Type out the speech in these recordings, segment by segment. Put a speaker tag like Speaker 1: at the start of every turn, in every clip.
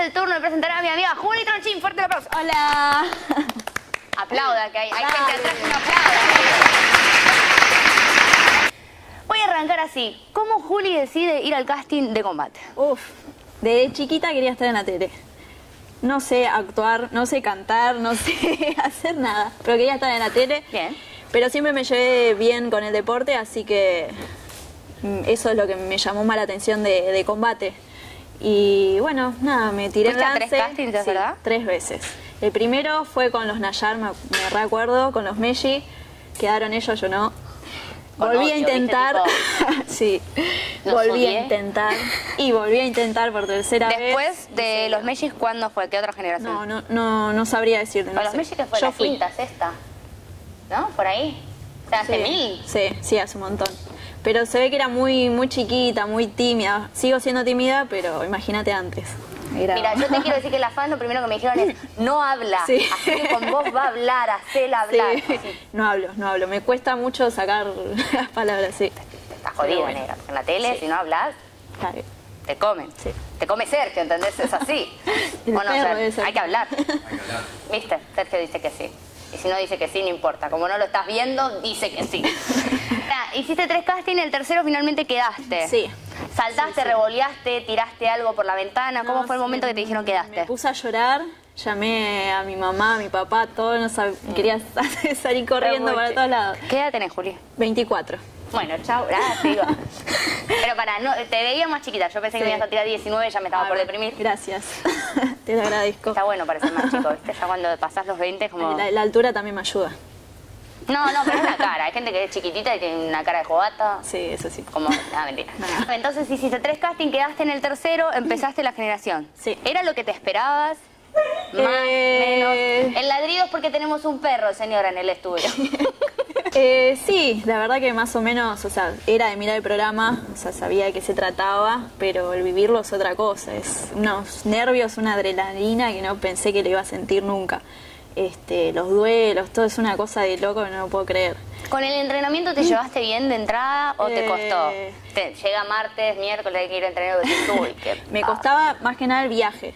Speaker 1: el turno de presentar a mi amiga Juli Tronchín. Fuerte el aplauso.
Speaker 2: Hola.
Speaker 1: Aplauda, que hay, hay gente atrás que no aplauda. Voy a arrancar así. ¿Cómo Juli decide ir al casting de combate?
Speaker 2: Uf, de chiquita quería estar en la tele. No sé actuar, no sé cantar, no sé hacer nada, pero quería estar en la tele.
Speaker 1: Bien.
Speaker 2: Pero siempre me llevé bien con el deporte, así que mm, eso es lo que me llamó más la atención de, de combate. Y bueno, nada, me tiré
Speaker 1: ¿Fuiste a
Speaker 2: el
Speaker 1: tres castings,
Speaker 2: Sí,
Speaker 1: verdad?
Speaker 2: tres veces. El primero fue con los Nayar, me, me recuerdo, con los Meji. Quedaron ellos, yo no. Volví a intentar. Sí. volví
Speaker 1: odié.
Speaker 2: a intentar. Y volví a intentar por tercera vez.
Speaker 1: Después de los Mellis, ¿cuándo fue? ¿Qué otra generación?
Speaker 2: No, no, no, no sabría decirte. no
Speaker 1: los. Mellis que fue
Speaker 2: Yo
Speaker 1: la
Speaker 2: fui.
Speaker 1: quinta, sexta. ¿No? Por ahí. O sea, hace
Speaker 2: Sí,
Speaker 1: mil.
Speaker 2: Sí, sí, hace un montón. Pero se ve que era muy, muy chiquita, muy tímida. Sigo siendo tímida, pero imagínate antes.
Speaker 1: Mira, yo te quiero decir que la fan lo primero que me dijeron es no habla.
Speaker 2: Sí.
Speaker 1: Así que con vos va a hablar, hacela
Speaker 2: Sí,
Speaker 1: hablar. Así,
Speaker 2: no hablo, no hablo. Me cuesta mucho sacar las palabras, sí.
Speaker 1: te estás jodida,
Speaker 2: Pero bueno.
Speaker 1: negra. En la tele,
Speaker 2: Sí.
Speaker 1: si no hablas,
Speaker 2: Claro.
Speaker 1: te comen.
Speaker 2: Sí.
Speaker 1: Te come Sergio, ¿entendés? Es así. Bueno, o sea,
Speaker 2: debe ser.
Speaker 1: hay que hablar. ¿Viste? Sergio dice que sí. Y si no dice que sí, no importa. Como no lo estás viendo, dice que sí. Hiciste tres castings, el tercero finalmente quedaste.
Speaker 2: Sí.
Speaker 1: Saltaste, revoleaste, tiraste algo por la ventana. ¿Cómo
Speaker 2: No,
Speaker 1: fue el
Speaker 2: sí,
Speaker 1: momento que te dijeron
Speaker 2: Me
Speaker 1: quedaste?
Speaker 2: puse a llorar, llamé a mi mamá, a mi papá, todo, no sab- quería salir corriendo para todos lados.
Speaker 1: ¿Qué edad tenés, Juli?
Speaker 2: 24.
Speaker 1: Bueno, chau, gracias, digo. Pero para, no, te veía más chiquita. Yo pensé que me ibas a tirar 19 y ya me estaba
Speaker 2: Ah,
Speaker 1: por deprimir.
Speaker 2: Gracias, te lo agradezco.
Speaker 1: Está bueno parecer más chico, ¿viste? Ya cuando pasás los 20 es como...
Speaker 2: La, la altura también me ayuda.
Speaker 1: No, no, pero es la cara. Hay gente que es chiquitita y tiene una cara de jovata.
Speaker 2: Sí, eso sí.
Speaker 1: Como, no, mentira.
Speaker 2: Nada.
Speaker 1: Entonces hiciste tres castings, quedaste en el tercero, empezaste la generación.
Speaker 2: Sí.
Speaker 1: ¿Era lo que te esperabas? Más,
Speaker 2: Eh.
Speaker 1: menos. El ladrido es porque tenemos un perro, señora, en el estudio.
Speaker 2: Eh, sí, la verdad que más o menos, o sea, era de mirar el programa, o sea, sabía de qué se trataba, pero el vivirlo es otra cosa, es unos nervios, una adrenalina que no pensé que lo iba a sentir nunca. Este, los duelos, todo es una cosa de loco que no lo puedo creer.
Speaker 1: ¿Con el entrenamiento te llevaste bien de entrada o te
Speaker 2: Eh.
Speaker 1: costó? Te- llega martes, miércoles, hay que ir a entrenar uy, qué
Speaker 2: Me
Speaker 1: paja".
Speaker 2: costaba más que nada el viaje.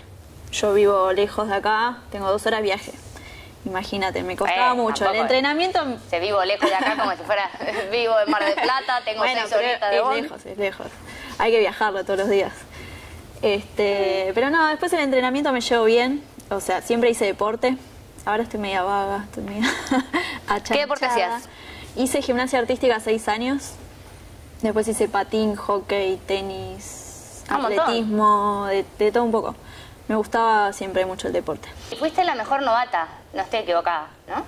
Speaker 2: Yo vivo lejos de acá, tengo dos horas viaje. Imagínate, me costaba
Speaker 1: Eh,
Speaker 2: mucho. El entrenamiento
Speaker 1: Se vivo lejos de acá como si fuera vivo en Mar del Plata, tengo
Speaker 2: Bueno,
Speaker 1: seis horitas de
Speaker 2: es lejos, es lejos. Hay que viajarlo todos los días. Este, pero no, después el entrenamiento me llevo bien. O sea, siempre hice deporte. Ahora estoy media vaga, estoy media achanchada.
Speaker 1: deporte hacías?
Speaker 2: Hice gimnasia artística seis años. Después hice patín, hockey, tenis,
Speaker 1: Ah,
Speaker 2: atletismo, de, de todo un poco. Me gustaba siempre mucho el deporte.
Speaker 1: Y fuiste la mejor novata, no estoy equivocada, ¿no?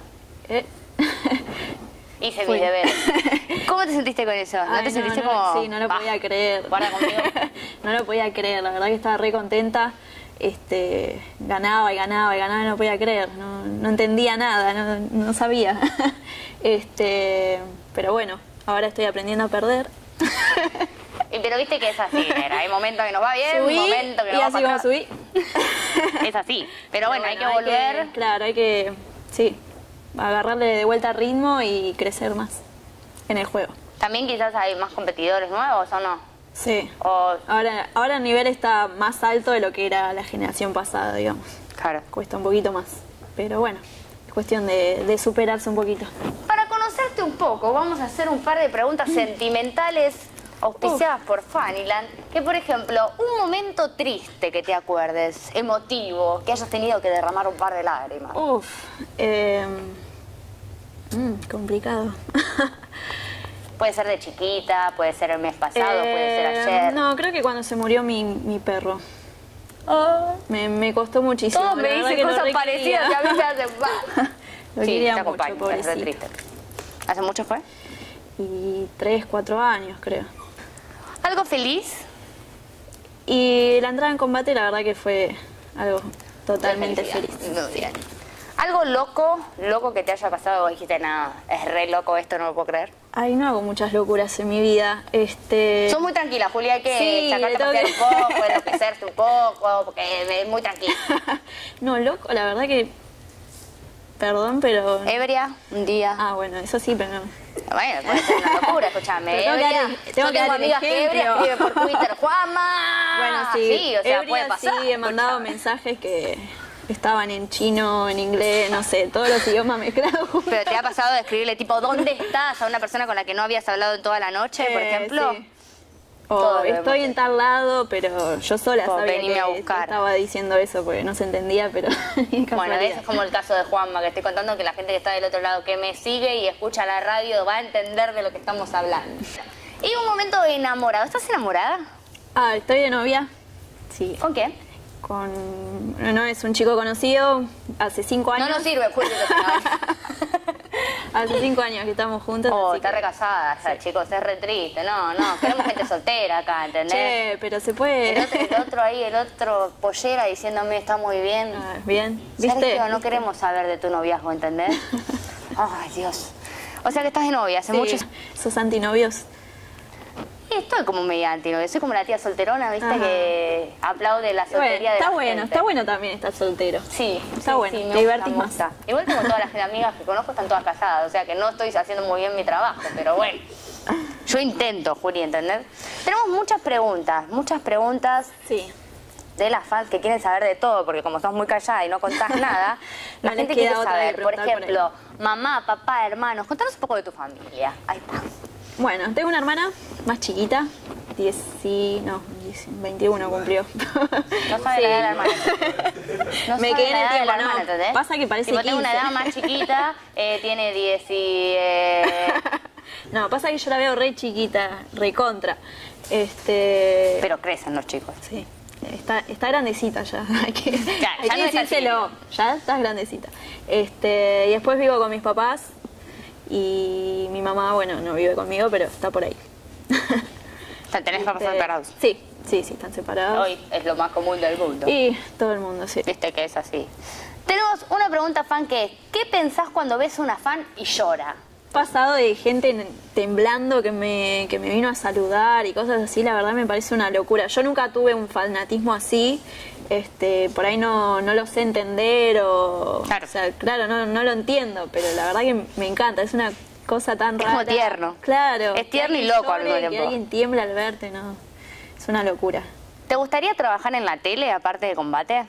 Speaker 2: Eh,
Speaker 1: Hice
Speaker 2: Fui.
Speaker 1: mis deberes. ¿Cómo te sentiste con eso? ¿No
Speaker 2: Ay,
Speaker 1: te sentiste
Speaker 2: no,
Speaker 1: como.?
Speaker 2: Sí, no lo
Speaker 1: "Bah,
Speaker 2: podía creer.
Speaker 1: Guarda conmigo.
Speaker 2: no lo podía creer, la verdad que estaba re contenta. Este, ganaba y ganaba y ganaba y no podía creer. No, no entendía nada, no, no sabía. este, pero bueno, ahora estoy aprendiendo a perder.
Speaker 1: Y, pero viste que es así, nena. Hay momentos que nos va bien,
Speaker 2: subí
Speaker 1: momentos que
Speaker 2: y
Speaker 1: nos va
Speaker 2: así como subí.
Speaker 1: Es así. Pero bueno, hay que volver.
Speaker 2: claro, hay que, sí, agarrarle de vuelta ritmo y crecer más en el juego.
Speaker 1: También quizás hay más competidores nuevos o no.
Speaker 2: Sí.
Speaker 1: O,
Speaker 2: Ahora, ahora el nivel está más alto de lo que era la generación pasada, digamos.
Speaker 1: claro.
Speaker 2: Cuesta un poquito más. Pero bueno, es cuestión de, de superarse un poquito.
Speaker 1: Para conocerte un poco, vamos a hacer un par de preguntas sentimentales auspiciadas por Faniland. Que, por ejemplo, un momento triste que te acuerdes, emotivo, que hayas tenido que derramar un par de lágrimas.
Speaker 2: Uf, eh, mm, complicado.
Speaker 1: Puede ser de chiquita, puede ser el mes pasado, puede ser
Speaker 2: Eh,
Speaker 1: ayer.
Speaker 2: No, creo que cuando se murió mi, mi perro. Me, me costó muchísimo.
Speaker 1: Todos me dicen cosas
Speaker 2: re
Speaker 1: parecidas que a mí me hacen.
Speaker 2: Lo
Speaker 1: sí,
Speaker 2: quería
Speaker 1: te
Speaker 2: mucho,
Speaker 1: acompaño,
Speaker 2: pobrecito.
Speaker 1: ¿Hace mucho fue?
Speaker 2: Y tres, cuatro años, creo.
Speaker 1: ¿Algo feliz?
Speaker 2: Y la entrada en combate, la verdad que fue algo totalmente feliz.
Speaker 1: Muy bien. ¿Algo loco, loco que te haya pasado? Vos dijiste, nada, es re loco esto, no lo puedo creer.
Speaker 2: Ay, no hago muchas locuras en mi vida. Este.
Speaker 1: Sos muy tranquila, Julia, hay que
Speaker 2: Sí,
Speaker 1: sacarte a
Speaker 2: que-
Speaker 1: un poco, enloquecerte un poco, porque es muy tranquila.
Speaker 2: no, loco, la verdad que. Perdón, pero.
Speaker 1: Ebria, un día.
Speaker 2: Ah, bueno, eso sí, pero no.
Speaker 1: Bueno, puede ser una locura, escúchame.
Speaker 2: Tengo que tengo
Speaker 1: tengo amigas que ebria escriben por Twitter, Juanma.
Speaker 2: Bueno, sí,
Speaker 1: o sea,
Speaker 2: ebria,
Speaker 1: puede pasar.
Speaker 2: sí, he mandado mensajes que estaban en chino, en inglés, no sé, todos los idiomas mezclados.
Speaker 1: Pero te ha pasado de escribirle tipo, ¿dónde estás? a una persona con la que no habías hablado en toda la noche, por
Speaker 2: Eh,
Speaker 1: ejemplo.
Speaker 2: sí. O
Speaker 1: Todo lo
Speaker 2: estoy en tal lado, pero yo sola sabía
Speaker 1: venime
Speaker 2: que
Speaker 1: a buscar.
Speaker 2: estaba diciendo eso porque no se entendía, pero
Speaker 1: Bueno, ese es como el caso de Juanma, que estoy contando que la gente que está del otro lado, que me sigue y escucha la radio, va a entender de lo que estamos hablando. Y un momento enamorado. ¿Estás enamorada?
Speaker 2: Ah, estoy de novia. Sí.
Speaker 1: ¿Con quién?
Speaker 2: Con. No, es un chico conocido, hace cinco
Speaker 1: No
Speaker 2: años.
Speaker 1: nos sirve, Julio.
Speaker 2: hace cinco años que estamos juntos.
Speaker 1: Oh,
Speaker 2: así
Speaker 1: está
Speaker 2: que-
Speaker 1: recasada, chicos, es re triste. No, no, queremos gente soltera acá, ¿entendés?
Speaker 2: Che, pero se puede.
Speaker 1: El otro, el otro ahí, el otro pollera diciéndome está muy bien.
Speaker 2: Ah, bien, ¿viste?
Speaker 1: Sergio, no queremos saber de tu noviazgo, ¿entendés? Ay, Dios. O sea que estás de novia hace
Speaker 2: Sí.
Speaker 1: mucho.
Speaker 2: ¿Sos antinovios?
Speaker 1: Estoy como mediante, ¿no? soy como la tía solterona, ¿viste?
Speaker 2: Ajá.
Speaker 1: Que aplaude la
Speaker 2: Bueno,
Speaker 1: soltería de
Speaker 2: está
Speaker 1: la
Speaker 2: bueno,
Speaker 1: gente.
Speaker 2: está bueno también estar soltero.
Speaker 1: Sí,
Speaker 2: Está
Speaker 1: sí,
Speaker 2: bueno,
Speaker 1: sí, me
Speaker 2: te divertís más.
Speaker 1: gusta. Igual como todas las amigas que conozco están todas casadas, o sea que no estoy haciendo muy bien mi trabajo, pero bueno. Yo intento, Juli, ¿entendés? Tenemos muchas preguntas, muchas preguntas
Speaker 2: Sí.
Speaker 1: de las fans que quieren saber de todo, porque como sos muy callada y no contás nada, la
Speaker 2: No les
Speaker 1: gente quiere saber, por ejemplo, mamá, papá, hermanos, contanos un poco de tu familia. Ahí está.
Speaker 2: Bueno, tengo una hermana más chiquita, 10, y- no, 10, 21 cumplió.
Speaker 1: No sabe la edad de la hermana. No
Speaker 2: Me quedé en
Speaker 1: la
Speaker 2: el
Speaker 1: edad de
Speaker 2: tiempo,
Speaker 1: la
Speaker 2: no.
Speaker 1: hermana, ¿entendés?
Speaker 2: Pasa que parece
Speaker 1: Tipo, tengo una
Speaker 2: 15.
Speaker 1: edad más chiquita, eh, tiene 10 y... eh,
Speaker 2: no, pasa que yo la veo re chiquita, re contra. Este.
Speaker 1: Pero crecen los chicos.
Speaker 2: Sí. Está, está grandecita ya. Hay que,
Speaker 1: Ya,
Speaker 2: hay
Speaker 1: ya
Speaker 2: que
Speaker 1: no está
Speaker 2: decírselo. Ya estás grandecita. Este, y después vivo con mis papás. Y mi mamá, bueno, no vive conmigo, pero está por ahí.
Speaker 1: O sea, tenés papás
Speaker 2: Este,
Speaker 1: separados.
Speaker 2: Sí, sí, sí, están separados.
Speaker 1: Hoy es lo más común del mundo.
Speaker 2: Y todo el mundo, sí.
Speaker 1: Viste que es así. Tenemos una pregunta fan que es, ¿qué pensás cuando ves a una fan y llora?
Speaker 2: pasado de gente en- temblando que me, que me vino a saludar y cosas así, la verdad me parece una locura. Yo nunca tuve un fanatismo así, este, por ahí no, no lo sé entender o...
Speaker 1: Claro.
Speaker 2: O sea, claro, no, no lo entiendo, pero la verdad que me encanta, es una cosa tan
Speaker 1: Es
Speaker 2: rara.
Speaker 1: como tierno.
Speaker 2: Claro.
Speaker 1: Es
Speaker 2: que
Speaker 1: tierno y loco al mismo
Speaker 2: Que
Speaker 1: tiempo.
Speaker 2: alguien tiembla al verte, no. Es una locura.
Speaker 1: ¿Te gustaría trabajar en la tele aparte de combate?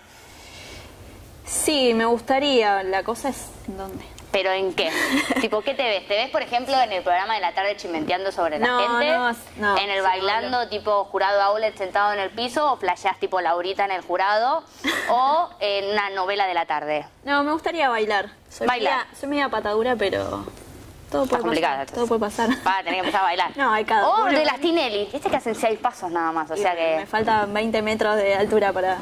Speaker 2: Sí, me gustaría, la cosa es en dónde.
Speaker 1: ¿Pero en qué? tipo, ¿qué te ves? ¿Te ves, por ejemplo, en el programa de la tarde chimenteando sobre la
Speaker 2: No,
Speaker 1: gente?
Speaker 2: no, no,
Speaker 1: ¿En el bailando, tipo jurado outlet sentado en el piso? ¿O flasheás tipo Laurita en el jurado? ¿O en una novela de la tarde?
Speaker 2: No, me gustaría bailar. Soy
Speaker 1: Bailar.
Speaker 2: Media, soy media patadura, pero todo puede
Speaker 1: complicada.
Speaker 2: pasar. Todo puede pasar.
Speaker 1: Va a tener que empezar a bailar.
Speaker 2: No, hay cada
Speaker 1: O
Speaker 2: uno.
Speaker 1: de las Tinelli. Viste que hacen seis pasos nada más. O
Speaker 2: Y
Speaker 1: sea
Speaker 2: Me
Speaker 1: que...
Speaker 2: faltan 20 metros de altura para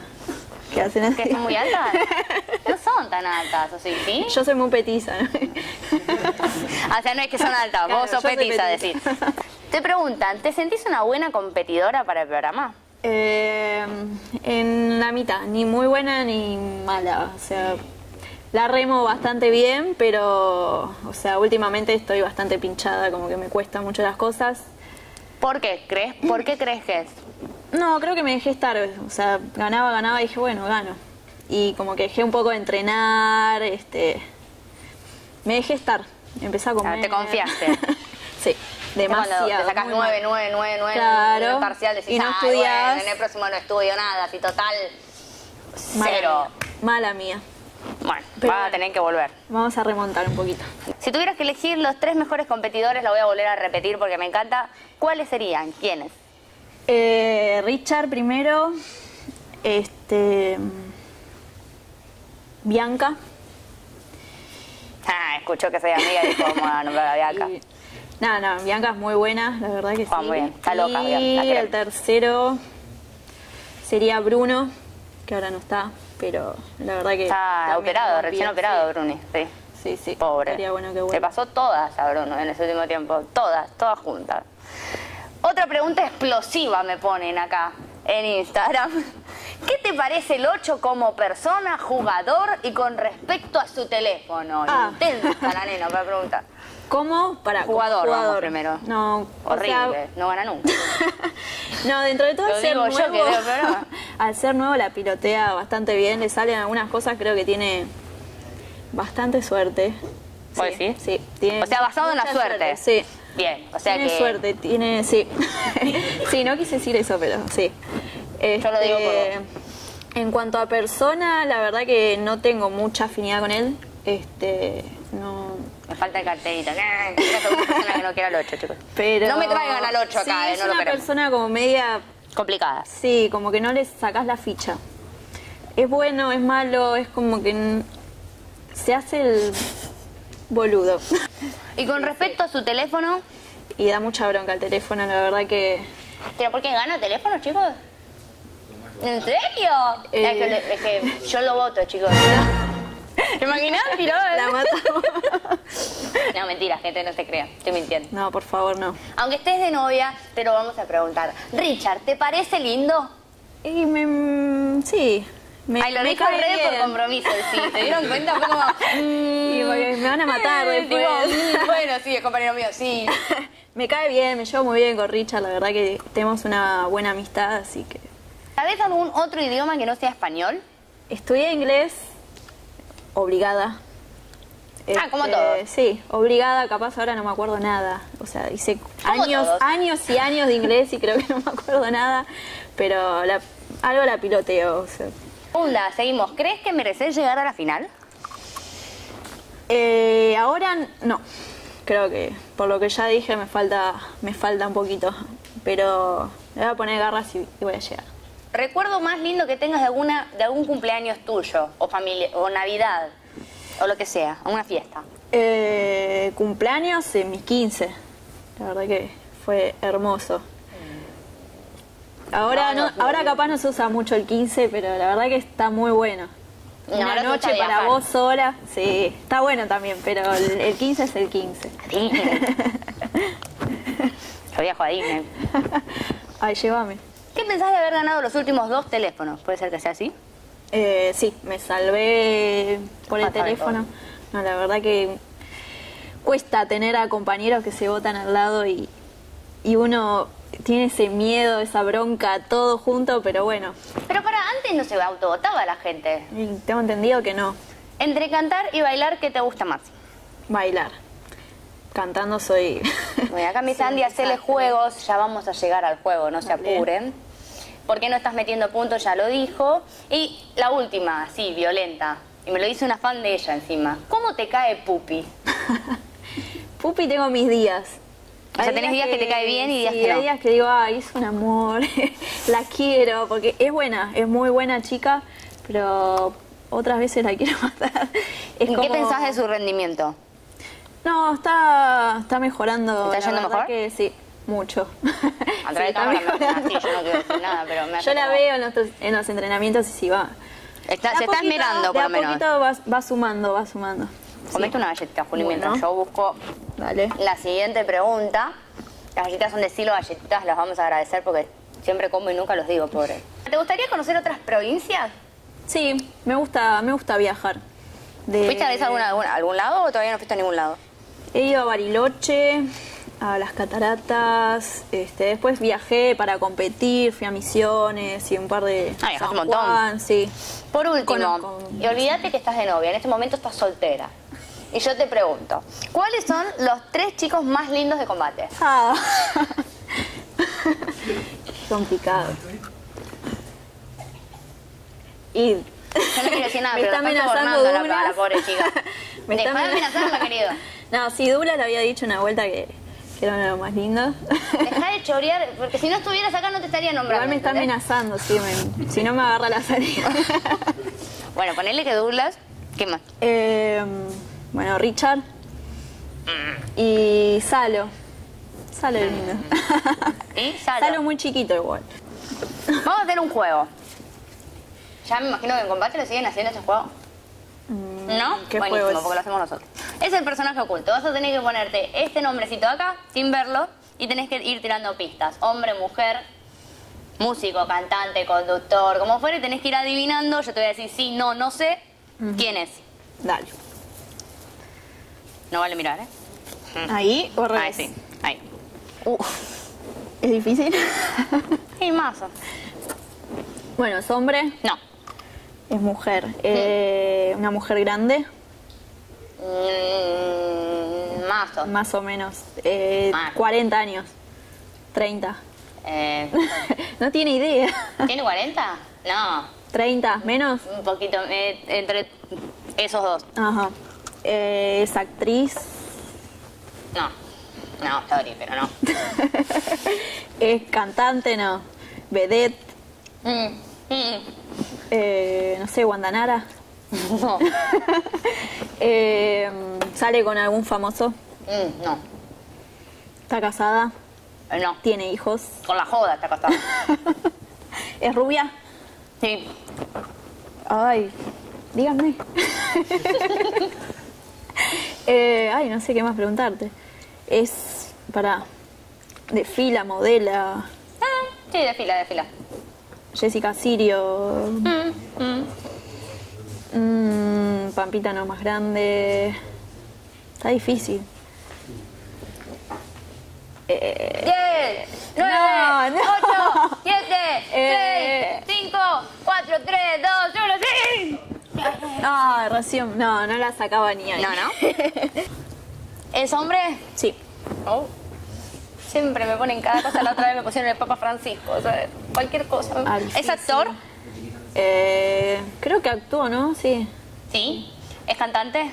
Speaker 2: que hacen.
Speaker 1: ¿Que son muy altas? Son tan altas, ¿o sí? ¿Sí?
Speaker 2: Yo soy muy petiza. ¿no?
Speaker 1: O sea, no es que son altas,
Speaker 2: Claro,
Speaker 1: vos sos petiza,
Speaker 2: petiza.
Speaker 1: decís. Te preguntan, ¿te sentís una buena competidora para el programa?
Speaker 2: Eh, en la mitad, ni muy buena ni mala. O sea, la remo bastante bien, pero, o sea, últimamente estoy bastante pinchada, como que me cuesta mucho las cosas.
Speaker 1: ¿Por qué? ¿Crees? ¿Por qué crees que es?
Speaker 2: No, creo que me dejé estar, o sea, ganaba, ganaba y dije, bueno, gano. Y como que dejé un poco de entrenar, este, me dejé estar, empecé a comer.
Speaker 1: Ah, te confiaste.
Speaker 2: sí, demasiado.
Speaker 1: Cuando te sacás
Speaker 2: muy
Speaker 1: 9,
Speaker 2: mal.
Speaker 1: 9, 9, 9
Speaker 2: Claro.
Speaker 1: en el parcial, decís,
Speaker 2: Y no
Speaker 1: bueno, en el próximo no estudio nada, así total,
Speaker 2: Mala
Speaker 1: cero.
Speaker 2: mía, Mala mía.
Speaker 1: Bueno,
Speaker 2: Pero
Speaker 1: vas a tener que volver.
Speaker 2: Vamos a remontar un poquito.
Speaker 1: Si tuvieras que elegir los tres mejores competidores, la voy a volver a repetir porque me encanta, ¿cuáles serían? ¿Quiénes?
Speaker 2: Eh, Richard primero, este, Bianca.
Speaker 1: Ah, escuchó que soy amiga y dijo, vamos a nombrar a Bianca.
Speaker 2: Y- No, no, Bianca es muy buena, la verdad que sí.
Speaker 1: muy bien, está loca,
Speaker 2: Y el tercero sería Bruno, que ahora no está, pero la verdad que...
Speaker 1: Está operado, recién operado,
Speaker 2: sí.
Speaker 1: Bruni, sí.
Speaker 2: Sí, sí.
Speaker 1: Pobre.
Speaker 2: Estaría bueno que
Speaker 1: Le
Speaker 2: vuelva.
Speaker 1: pasó todas a Bruno en ese último tiempo. Todas, todas juntas. Otra pregunta explosiva me ponen acá en Instagram. ¿Qué te parece el 8 como persona, jugador y con respecto a su teléfono?
Speaker 2: Ah.
Speaker 1: Intensa la nena para preguntar.
Speaker 2: ¿Cómo? Para como
Speaker 1: Jugador, vamos primero.
Speaker 2: No, o
Speaker 1: Horrible,
Speaker 2: sea,
Speaker 1: no gana nunca.
Speaker 2: no, dentro de todo al ser
Speaker 1: digo yo
Speaker 2: nuevo,
Speaker 1: que veo
Speaker 2: al ser nuevo la pilotea bastante bien, le salen algunas cosas, creo que tiene bastante suerte.
Speaker 1: ¿Vos
Speaker 2: sí, sí, tiene
Speaker 1: O sea, basado en la
Speaker 2: mucha
Speaker 1: suerte.
Speaker 2: Sí.
Speaker 1: Bien, o sea
Speaker 2: tiene
Speaker 1: que...
Speaker 2: suerte, tiene, sí. sí, no quise decir eso, pero sí.
Speaker 1: Yo lo digo por
Speaker 2: Este, En cuanto a persona, la verdad que no tengo mucha afinidad con él. Este, no.
Speaker 1: Me falta el cartelito. Que no al 8, chicos.
Speaker 2: Pero.
Speaker 1: No me traigan al 8 acá,
Speaker 2: sí,
Speaker 1: eh,
Speaker 2: es
Speaker 1: no
Speaker 2: una persona como media.
Speaker 1: Complicadas.
Speaker 2: Sí, como que no le sacás la ficha. Es bueno, es malo, es como que. Se hace el boludo.
Speaker 1: Y con respecto a su teléfono,
Speaker 2: y da mucha bronca el teléfono, la verdad que.
Speaker 1: ¿pero por qué gana teléfono, chicos? ¿En serio?
Speaker 2: Eh.
Speaker 1: Es, que, le- es que yo lo voto, chicos. ¿Te imaginas? Eh?
Speaker 2: La matamos.
Speaker 1: No, mentira, gente, no te crea. Estoy mintiendo.
Speaker 2: no, por favor, no.
Speaker 1: Aunque estés de novia, te lo vamos a preguntar. Richard, ¿te parece lindo?
Speaker 2: Y me. Sí. Me,
Speaker 1: Ay, lo
Speaker 2: me
Speaker 1: dijo re por compromiso, sí. ¿Te dieron cuenta? Fue como...
Speaker 2: Y me van a matar
Speaker 1: eh,
Speaker 2: después.
Speaker 1: tipo, mm, bueno, sí, es compañero mío, sí.
Speaker 2: me cae bien, me llevo muy bien con Richard, la verdad que tenemos una buena amistad, así que.
Speaker 1: ¿Sabes algún otro idioma que no sea español?
Speaker 2: Estudié inglés, obligada.
Speaker 1: Ah, como
Speaker 2: Este,
Speaker 1: todos.
Speaker 2: Sí, obligada, capaz ahora no me acuerdo nada. O sea, hice años,
Speaker 1: todos.
Speaker 2: años y años de inglés y creo que no me acuerdo nada, pero la- algo la piloteo. o sea.
Speaker 1: Segunda, seguimos. ¿Crees que mereces llegar a la final?
Speaker 2: Eh, ahora no. Creo que por lo que ya dije me falta, me falta un poquito. Pero le voy a poner garras y, y voy a llegar.
Speaker 1: Recuerdo más lindo que tengas de alguna de algún cumpleaños tuyo o familia o Navidad o lo que sea, una fiesta.
Speaker 2: Eh, cumpleaños en mis 15. La verdad que fue hermoso. Ahora,
Speaker 1: No, no,
Speaker 2: no,
Speaker 1: muy
Speaker 2: ahora capaz no se usa mucho el 15, pero la verdad que está muy bueno. Una noche para
Speaker 1: viajar.
Speaker 2: vos sola, sí, está bueno también, pero el, el 15 es el 15.
Speaker 1: Disney. Yo viajo a Disney.
Speaker 2: Ay, llévame.
Speaker 1: ¿Qué pensás de haber ganado los últimos dos teléfonos? ¿Puede ser que sea así?
Speaker 2: Eh, sí, me salvé por el teléfono. No, la verdad que cuesta tener a compañeros que se botan al lado y, y uno tiene ese miedo, esa bronca, todo junto, pero bueno,
Speaker 1: Pero para antes no se autovotaba la gente.
Speaker 2: y tengo entendido que no.
Speaker 1: Entre cantar y bailar, ¿qué te gusta más?
Speaker 2: Bailar. Cantando soy...
Speaker 1: Bueno, acá mi Sandy, hacele juegos, ya vamos a llegar al juego, no se apuren. ¿Por qué no estás metiendo puntos? Ya lo dijo. Y la última, sí, violenta. Y me lo dice una fan de ella encima. ¿Cómo te cae Pupi?
Speaker 2: Pupi tengo mis días.
Speaker 1: O sea, tenés días que te cae bien y días
Speaker 2: sí,
Speaker 1: que no.
Speaker 2: hay días que digo, ay, es un amor, la quiero, porque es buena, es muy buena chica, pero otras veces la quiero matar. Es
Speaker 1: ¿Y qué
Speaker 2: como-
Speaker 1: pensás de su rendimiento?
Speaker 2: No, está, está mejorando.
Speaker 1: ¿Está yendo mejor?
Speaker 2: que sí, mucho.
Speaker 1: A
Speaker 2: Sí,
Speaker 1: través de
Speaker 2: está
Speaker 1: cámara me
Speaker 2: mejorando.
Speaker 1: así, yo no quiero decir nada, pero me
Speaker 2: Yo la
Speaker 1: como-
Speaker 2: veo en los, en los entrenamientos y sí va.
Speaker 1: Está-
Speaker 2: De a
Speaker 1: se está
Speaker 2: poquito-
Speaker 1: esmerando, por
Speaker 2: de
Speaker 1: lo
Speaker 2: a
Speaker 1: menos.
Speaker 2: poquito va, va sumando, va sumando.
Speaker 1: Comete una galletita, Juli,
Speaker 2: Bueno.
Speaker 1: mientras yo busco
Speaker 2: Dale.
Speaker 1: la siguiente pregunta. Las galletitas son de Silo Galletitas, las vamos a agradecer porque siempre como y nunca los digo, pobre. ¿Te gustaría conocer otras provincias?
Speaker 2: Sí, me gusta, me gusta viajar. De-
Speaker 1: ¿Fuiste a veces a alguna- algún, lado o todavía no fuiste a ningún lado?
Speaker 2: He ido a Bariloche, a las cataratas, este, después viajé para competir, fui a Misiones y un par de
Speaker 1: Ah,
Speaker 2: San
Speaker 1: un montón.
Speaker 2: Juan, sí.
Speaker 1: Por último,
Speaker 2: Conozco.
Speaker 1: y olvídate que estás de novia, en este momento estás soltera. Y yo te pregunto, ¿cuáles son los tres chicos más lindos de combate?
Speaker 2: Ah. Complicado. Y
Speaker 1: Yo no quiero decir nada,
Speaker 2: me
Speaker 1: pero
Speaker 2: está amenazando
Speaker 1: a la- la pobre chica.
Speaker 2: me está
Speaker 1: Dejá de
Speaker 2: amenazando.
Speaker 1: amenazarla, querido.
Speaker 2: No, sí, Douglas le había dicho una vuelta que, que era uno de los más lindos.
Speaker 1: Deja de chorear, porque si no estuvieras acá no te estaría nombrando.
Speaker 2: Igual me está amenazando, sí, me- si no me agarra la salida.
Speaker 1: Bueno, ponele que Douglas, ¿qué más?
Speaker 2: Eh, bueno, Richard. Y Salo. Salo es lindo.
Speaker 1: ¿Y? Salo.
Speaker 2: Salo muy chiquito igual.
Speaker 1: Vamos a hacer un juego. Ya me imagino que en combate lo siguen haciendo ese juego. ¿No?
Speaker 2: ¿qué
Speaker 1: Buenísimo, porque lo hacemos nosotros. Es el personaje oculto. Vas a tener que ponerte este nombrecito acá, sin verlo, y tenés que ir tirando pistas. Hombre, mujer, músico, cantante, conductor, como fuere, tenés que ir adivinando. Yo te voy a decir sí, no, no sé. ¿Quién es?
Speaker 2: Dale.
Speaker 1: No vale mirar, ¿eh?
Speaker 2: Ahí o al
Speaker 1: Ahí
Speaker 2: revés.
Speaker 1: sí, ahí.
Speaker 2: ¿Es difícil?
Speaker 1: Y mazo.
Speaker 2: bueno, es hombre,
Speaker 1: No,
Speaker 2: es mujer. Eh, una mujer grande.
Speaker 1: Mm, más o
Speaker 2: Más o menos. Eh,
Speaker 1: Más.
Speaker 2: 40 años. 30.
Speaker 1: eh,
Speaker 2: no tiene idea.
Speaker 1: ¿Tiene 40? No,
Speaker 2: 30, menos.
Speaker 1: un poquito eh, entre esos dos.
Speaker 2: Ajá. Eh, es actriz.
Speaker 1: No, no, sorry, pero no.
Speaker 2: es cantante, no. Vedette.
Speaker 1: Mm, mm,
Speaker 2: Eh, no sé, Guandanara.
Speaker 1: no,
Speaker 2: Eh, sale con algún famoso.
Speaker 1: mm, no,
Speaker 2: Está casada.
Speaker 1: eh, no.
Speaker 2: Tiene hijos.
Speaker 1: Con la joda está acostada.
Speaker 2: Es rubia.
Speaker 1: Sí.
Speaker 2: Ay, díganme. Eh, ay, no sé qué más preguntarte. Es para de fila, modela.
Speaker 1: Ah, sí, de fila, de fila.
Speaker 2: Jessica Sirio.
Speaker 1: Mm, mm.
Speaker 2: Mm, Pampita no más grande. Está difícil. Eh,
Speaker 1: 10, 9,
Speaker 2: No, no.
Speaker 1: 8, 7,
Speaker 2: Eh.
Speaker 1: 6, 5, 4, 3, 2, 1, ¡sí!
Speaker 2: Ah, recién. No, no la sacaba ni ahí.
Speaker 1: No, ¿no? ¿Es hombre?
Speaker 2: Sí.
Speaker 1: Oh. Siempre me ponen cada cosa. La otra vez me pusieron el Papa Francisco. O sea, cualquier cosa.
Speaker 2: Ah,
Speaker 1: ¿Es actor?
Speaker 2: Eh, creo que actuó, ¿no? Sí.
Speaker 1: Sí. ¿Es cantante?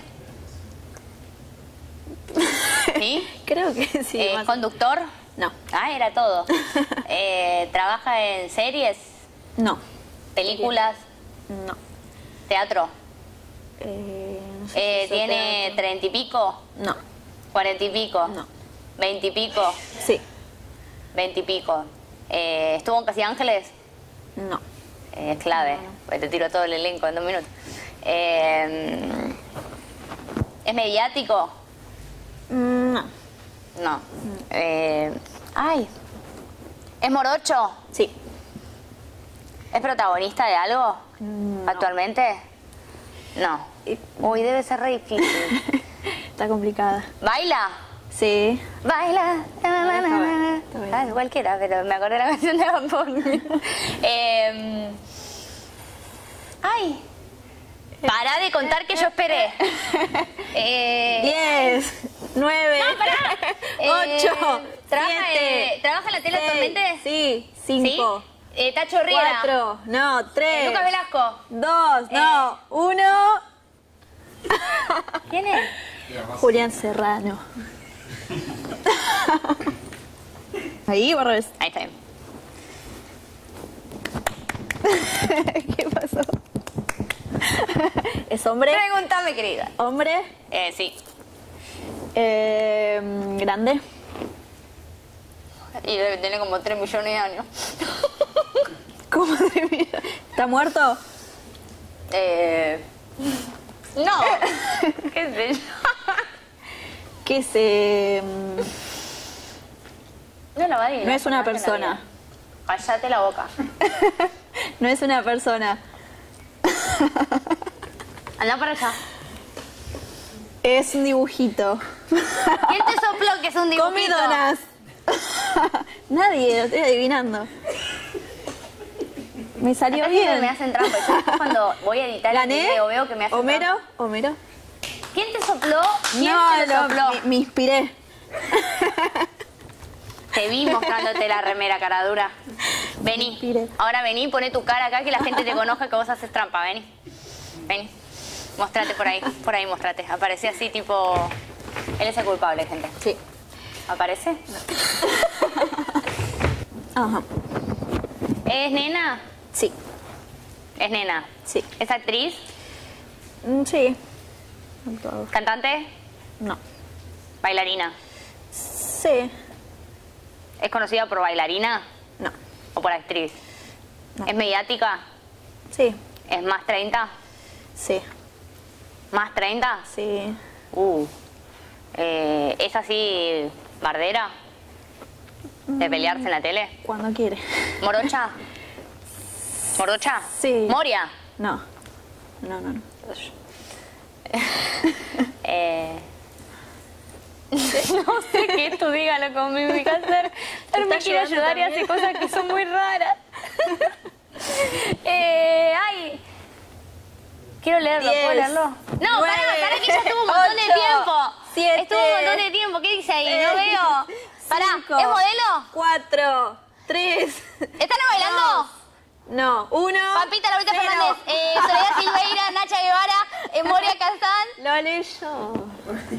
Speaker 1: ¿Sí?
Speaker 2: Creo que sí.
Speaker 1: Eh,
Speaker 2: más-
Speaker 1: ¿Conductor?
Speaker 2: No.
Speaker 1: Ah, era todo. Eh, ¿Trabaja en series,
Speaker 2: No.
Speaker 1: películas,
Speaker 2: No.
Speaker 1: teatro?
Speaker 2: Eh, no sé
Speaker 1: Eh,
Speaker 2: si
Speaker 1: ¿Tiene treinta y pico?
Speaker 2: No.
Speaker 1: ¿Cuarenta y pico?
Speaker 2: No.
Speaker 1: ¿Veinte y pico?
Speaker 2: Sí.
Speaker 1: Veinte y pico. Eh, ¿Estuvo en Casi Ángeles?
Speaker 2: No.
Speaker 1: Es clave, te tiro todo el elenco en dos minutos. ¿Es mediático?
Speaker 2: Mm, No.
Speaker 1: No. Ay. ¿Es morocho?
Speaker 2: Sí.
Speaker 1: ¿Es protagonista de algo?
Speaker 2: Mm, no.
Speaker 1: ¿Actualmente? No.
Speaker 2: Y-
Speaker 1: Uy, debe ser re difícil.
Speaker 2: Está complicada.
Speaker 1: ¿Baila?
Speaker 2: Sí.
Speaker 1: Baila. Ah, cualquiera, pero me acordé de la canción de Bad Bunny. Eh, ay. Para de contar que yo esperé. Eh,
Speaker 2: 10, 9,
Speaker 1: No, pará. Eh,
Speaker 2: 8,
Speaker 1: ¿trabaja, eh, ¿Trabaja en la tele actualmente?
Speaker 2: Sí,
Speaker 1: ¿Sí?
Speaker 2: 5,
Speaker 1: Eh, Tacho Riera.
Speaker 2: 4, no,
Speaker 1: Eh,
Speaker 2: 3,
Speaker 1: Lucas Velasco.
Speaker 2: 2, no, 1.
Speaker 1: ¿Quién es?
Speaker 2: Julián Serrano. Ahí, Borges.
Speaker 1: Ahí está. bien.
Speaker 2: ¿Qué pasó? ¿Es hombre?
Speaker 1: Pregúntame, querida.
Speaker 2: ¿Hombre?
Speaker 1: Eh, sí.
Speaker 2: Eh, ¿Grande?
Speaker 1: Y debe tener como 3 millones de años.
Speaker 2: ¿Cómo se mira? ¿Está muerto?
Speaker 1: Eh, no. ¿Qué sé yo?
Speaker 2: ¿Qué se...?
Speaker 1: No va a
Speaker 2: No es una persona.
Speaker 1: Cállate la boca.
Speaker 2: no es una persona.
Speaker 1: Anda para allá.
Speaker 2: Es un dibujito.
Speaker 1: ¿Quién te sopló que es un dibujito?
Speaker 2: Comidonas. Nadie, lo estoy adivinando. Me salió bien.
Speaker 1: me hacen trampa. Yo cuando voy a editar el video veo que me hacen
Speaker 2: ¿Homero?
Speaker 1: trampa.
Speaker 2: ¿Homero?
Speaker 1: ¿Quién te sopló? ¿Quién
Speaker 2: no,
Speaker 1: te
Speaker 2: no,
Speaker 1: sopló?
Speaker 2: me, me inspiré.
Speaker 1: Te vi mostrándote la remera, cara dura. Vení. Ahora vení, poné tu cara acá que la gente te conozca que vos haces trampa. Vení. Vení. Mostrate por ahí. Por ahí mostrate. Aparece así tipo... Él es el culpable, gente.
Speaker 2: Sí.
Speaker 1: ¿Aparece?
Speaker 2: Ajá.
Speaker 1: ¿Es nena?
Speaker 2: Sí.
Speaker 1: Es nena.
Speaker 2: Sí.
Speaker 1: ¿Es actriz?
Speaker 2: Mm, Sí.
Speaker 1: ¿Cantante?
Speaker 2: No.
Speaker 1: ¿Bailarina?
Speaker 2: Sí.
Speaker 1: ¿Es conocida por bailarina
Speaker 2: No.
Speaker 1: o por actriz?
Speaker 2: No.
Speaker 1: ¿Es mediática?
Speaker 2: Sí.
Speaker 1: ¿Es más 30?
Speaker 2: Sí.
Speaker 1: ¿Más 30?
Speaker 2: Sí.
Speaker 1: Uh. Eh, ¿Es así bardera? ¿De pelearse en la tele?
Speaker 2: Cuando quiere.
Speaker 1: ¿Morocha? ¿Morocha?
Speaker 2: Sí.
Speaker 1: ¿Moria?
Speaker 2: No. No, no, no.
Speaker 1: Eh, no sé qué tú dígalo conmigo, mi hacer. Él me quiere ayudar y hace cosas que son muy raras. eh, ay. Quiero leerlo, ¿puedo leerlo? No, pará,
Speaker 2: nueve,
Speaker 1: pará que ya estuvo un montón de tiempo.
Speaker 2: siete,
Speaker 1: estuvo un montón de tiempo. ¿Qué dice ahí? No veo. Pará,
Speaker 2: cinco,
Speaker 1: ¿es modelo?
Speaker 2: Cuatro, tres.
Speaker 1: ¿Están bailando?
Speaker 2: No, uno.
Speaker 1: Pampita Laurita
Speaker 2: cero.
Speaker 1: Fernández, eh, Soledad Silveira, Nacha Guevara, eh, Moria Castán.
Speaker 2: Lo leí yo.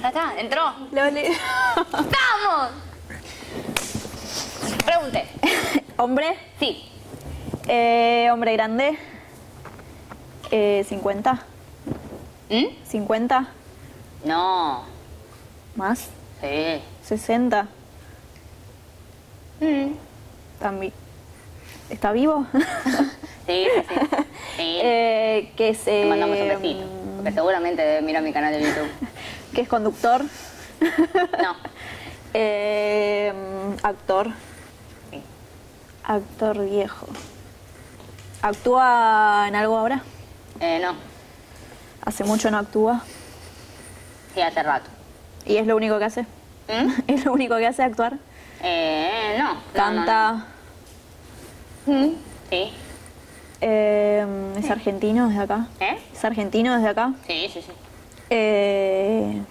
Speaker 1: Ya está, entró.
Speaker 2: Lo leí.
Speaker 1: ¡Vamos! Pregunte.
Speaker 2: Hombre.
Speaker 1: Sí.
Speaker 2: Eh, hombre grande. Eh, 50.
Speaker 1: ¿Mm?
Speaker 2: 50.
Speaker 1: No.
Speaker 2: Más.
Speaker 1: Sí.
Speaker 2: 60.
Speaker 1: Mm.
Speaker 2: También. ¿Está vivo?
Speaker 1: Sí, sí, sí.
Speaker 2: Eh, que es.
Speaker 1: Te
Speaker 2: eh,
Speaker 1: mandamos un besito. Porque seguramente mira mi canal de YouTube.
Speaker 2: que es conductor.
Speaker 1: No.
Speaker 2: Eh, actor.
Speaker 1: Sí.
Speaker 2: Actor viejo. ¿Actúa en algo ahora?
Speaker 1: Eh, no.
Speaker 2: Hace mucho no actúa.
Speaker 1: Sí, hace rato.
Speaker 2: ¿Y es lo único que hace?
Speaker 1: ¿Mm?
Speaker 2: ¿Es lo único que hace actuar?
Speaker 1: Eh, no. no, no,
Speaker 2: Canta.
Speaker 1: no. Sí.
Speaker 2: Eh, ¿Es argentino desde acá?
Speaker 1: ¿Eh?
Speaker 2: ¿Es argentino desde acá?
Speaker 1: Sí, sí, sí.
Speaker 2: Eh...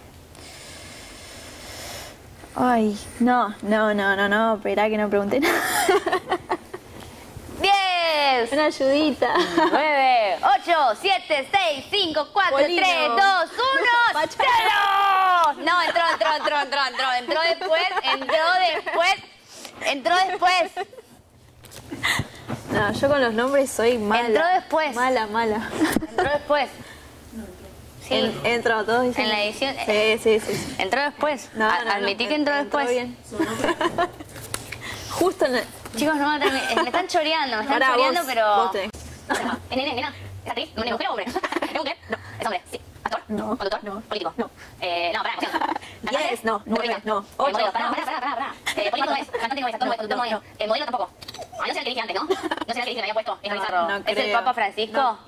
Speaker 2: Ay, no, no, no, no, no, esperá que no pregunté nada.
Speaker 1: ¡Diez!
Speaker 2: Una ayudita.
Speaker 1: 9, 8, 7, 6, 5, 4,
Speaker 2: Polino.
Speaker 1: 3, 2, 1,
Speaker 2: Pacha.
Speaker 1: 0. No, entró, entró, entró, entró, entró, entró después, entró después, entró después.
Speaker 2: No, yo con los nombres soy mala.
Speaker 1: Entró después.
Speaker 2: Mala, mala.
Speaker 1: Entró después. Sí,
Speaker 2: En- Entro, todos dicen.
Speaker 1: En la edición-
Speaker 2: Sí, sí, sí. sí.
Speaker 1: entró después.
Speaker 2: No, no, no,
Speaker 1: Admití que entró después.
Speaker 2: bien. Justo en el...
Speaker 1: Chicos, no, me me están choreando, me están
Speaker 2: Pará,
Speaker 1: choreando,
Speaker 2: vos-
Speaker 1: pero...
Speaker 2: vos tenés.
Speaker 1: Nena, nena, ¿es actriz? ¿Es mujer o hombre? ¿Es mujer? No. ¿Es hombre? Sí. ¿Actor?
Speaker 2: No.
Speaker 1: ¿Conductor?
Speaker 2: No.
Speaker 1: ¿Político?
Speaker 2: No.
Speaker 1: Eh, no, pará.
Speaker 2: Diez, no. Nueve, no.
Speaker 1: Eh,
Speaker 2: Ocho,
Speaker 1: pará,
Speaker 2: no.
Speaker 1: pará, pará, pará. Eh, político no es, cantante no es, actor no es, conductor no es. Eh, modelo tampoco. No será el que dije antes, ¿no? No será el que dije me había puesto. Es
Speaker 2: No, no
Speaker 1: ¿Es el. Papa Francisco?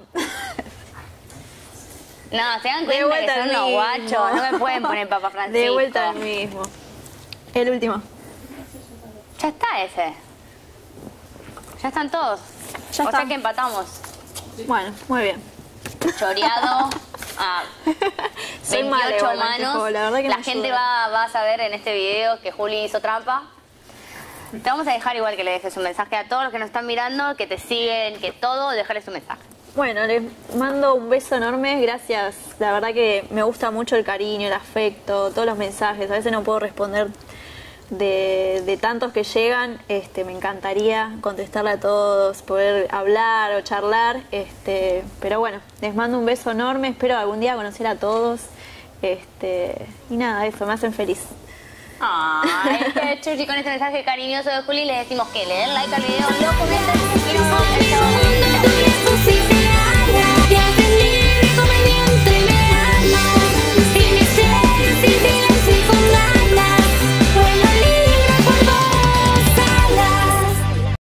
Speaker 1: No, se dan
Speaker 2: De
Speaker 1: cuenta que son unos guachos. No me pueden poner Papa Francisco.
Speaker 2: De vuelta al mismo. El último.
Speaker 1: Ya está ese. Ya están todos.
Speaker 2: Ya
Speaker 1: o
Speaker 2: está.
Speaker 1: sea que empatamos.
Speaker 2: Bueno, muy bien.
Speaker 1: Choreado a
Speaker 2: Soy
Speaker 1: 28
Speaker 2: mala igual en este
Speaker 1: manos.
Speaker 2: la verdad que
Speaker 1: la gente va, va a saber en este video que Juli hizo trampa. Te vamos a dejar igual que le dejes un mensaje a todos los que nos están mirando, que te siguen, que todo, dejarles un mensaje.
Speaker 2: Bueno, les mando un beso enorme, gracias. La verdad que me gusta mucho el cariño, el afecto, todos los mensajes. A veces no puedo responder de, de tantos que llegan. Este, me encantaría contestarle a todos, poder hablar o charlar. Este, pero bueno, les mando un beso enorme. Espero algún día conocer a todos. Este, y nada, eso, me hacen feliz.
Speaker 1: Ay, qué chuchi, con este mensaje cariñoso de Juli les decimos que le den like al video, lo comenten y nos vemos.